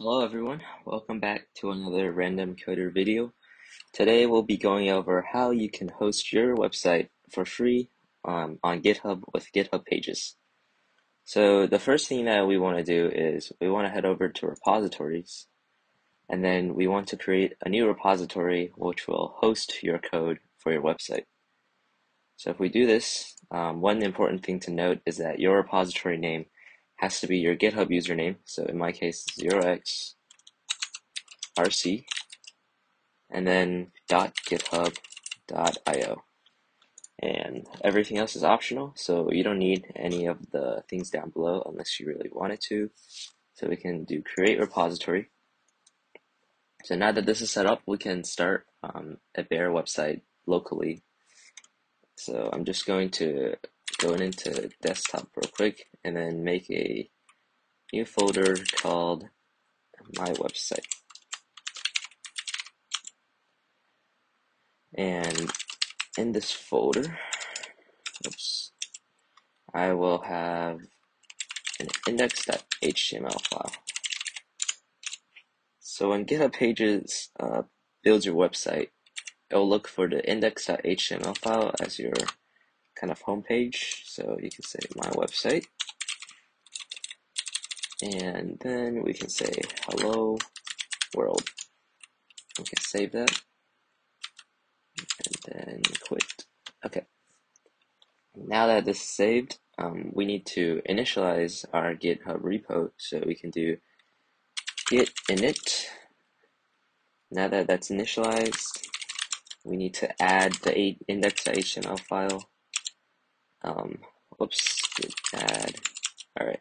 Hello everyone, welcome back to another random coder video. Today we'll be going over how you can host your website for free um, on GitHub with GitHub Pages. So the first thing that we want to do is we want to head over to repositories and then we want to create a new repository which will host your code for your website. So if we do this, um, one important thing to note is that your repository name has to be your GitHub username. So in my case, 0x rc and then .github.io. And everything else is optional, so you don't need any of the things down below unless you really wanted to. So we can do create repository. So now that this is set up, we can start um, a bare website locally. So I'm just going to going into desktop real quick and then make a new folder called my website. And in this folder, oops, I will have an index.html file. So when GitHub Pages uh, builds your website, it'll look for the index.html file as your kind of homepage. So you can say my website. And then we can say hello world. We can save that. And then quit. Okay. Now that this is saved, um, we need to initialize our GitHub repo. So we can do git init. Now that that's initialized, we need to add the index.html file um, whoops, add. All right.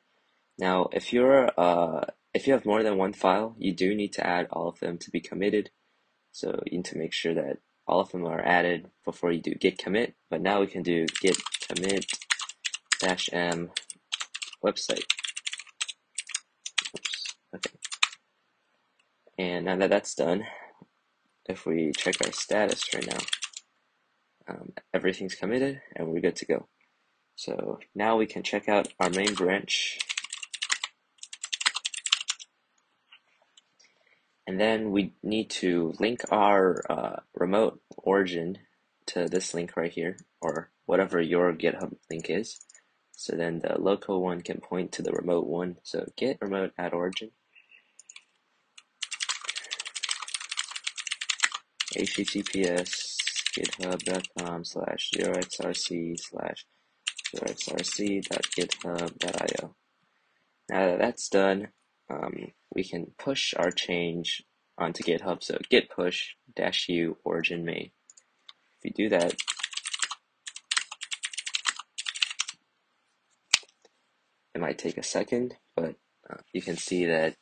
Now, if you're uh, if you have more than one file, you do need to add all of them to be committed. So you need to make sure that all of them are added before you do git commit. But now we can do git commit dash m website. Oops. Okay. And now that that's done, if we check our status right now, um, everything's committed and we're good to go. So now we can check out our main branch. And then we need to link our uh, remote origin to this link right here, or whatever your GitHub link is. So then the local one can point to the remote one. So git remote at origin. https github.com slash 0xrc slash xrc.github.io. Now that that's done, um, we can push our change onto GitHub. So git push dash u origin main. If you do that, it might take a second, but uh, you can see that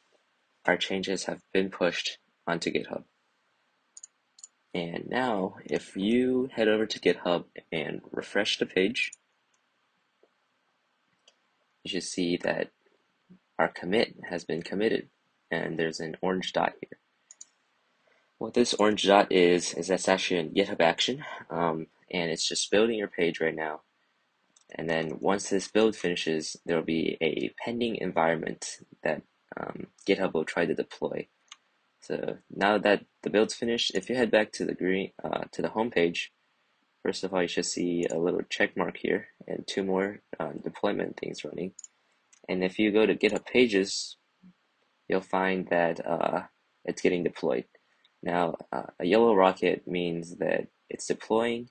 our changes have been pushed onto GitHub. And now, if you head over to GitHub and refresh the page, you should see that our commit has been committed and there's an orange dot here. What this orange dot is, is that's actually a GitHub action um, and it's just building your page right now. And then once this build finishes, there will be a pending environment that um, GitHub will try to deploy. So now that the build's finished, if you head back to the green uh, to the home page, First of all, you should see a little check mark here and two more uh, deployment things running. And if you go to GitHub Pages, you'll find that uh, it's getting deployed. Now, uh, a yellow rocket means that it's deploying,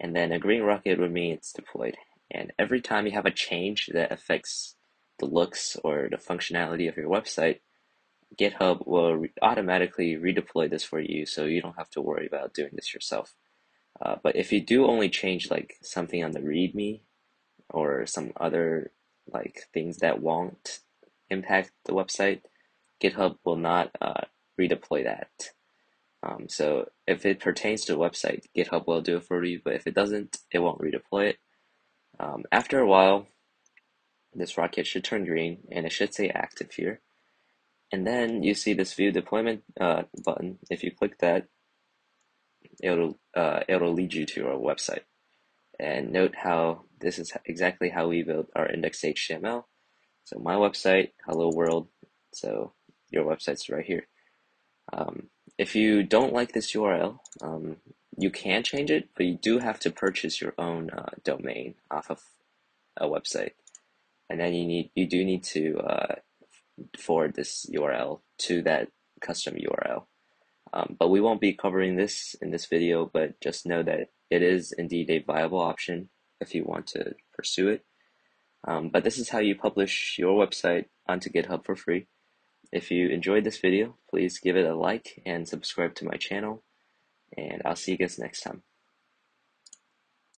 and then a green rocket would mean it's deployed. And every time you have a change that affects the looks or the functionality of your website, GitHub will re automatically redeploy this for you so you don't have to worry about doing this yourself. Uh, but if you do only change like something on the README or some other like things that won't impact the website, GitHub will not uh, redeploy that. Um, so if it pertains to the website, GitHub will do it for you, but if it doesn't, it won't redeploy it. Um, after a while, this rocket should turn green and it should say active here. And then you see this view deployment uh, button. If you click that, it'll uh, it'll lead you to our website. And note how this is exactly how we built our index HTML. So my website, hello world. So your websites right here. Um, if you don't like this URL, um, you can change it, but you do have to purchase your own uh, domain off of a website, and then you need you do need to uh, forward this URL to that custom URL. Um, but we won't be covering this in this video, but just know that it is indeed a viable option if you want to pursue it. Um, but this is how you publish your website onto GitHub for free. If you enjoyed this video, please give it a like and subscribe to my channel, and I'll see you guys next time.